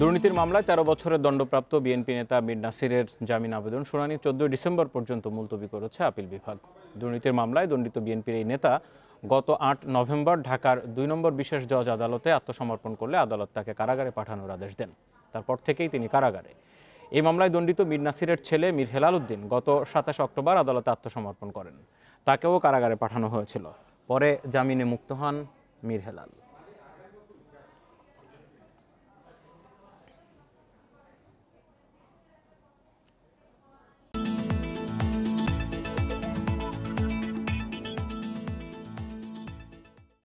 দুর্নীতির মামলায় তেরো বছরের দণ্ডপ্রাপ্ত বিএনপি নেতা মীর নাসিরের জামিন আবেদন শুনানি চোদ্দই ডিসেম্বর পর্যন্ত মুলতবি করেছে আপিল বিভাগ। দুর্নীতির মামলায় দণ্ডিত বিএনপির এই নেতা গত আট নভেম্বর ঢাকার দুই নম্বর বিশেষ জজ আদালতে আত্মসমর্পণ করলে আদালত তাকে কারাগারে পাঠানোর আদেশ দেন। তারপর থেকেই তিনি কারাগারে। এই মামলায় দণ্ডিত মীর নাসিরের ছেলে মীর হেলাল উদ্দিন গত সাতাশ অক্টোবর আদালতে আত্মসমর্পণ করেন। তাকেও কারাগারে পাঠানো হয়েছিল। পরে জামিনে মুক্ত হন মীর হেলাল।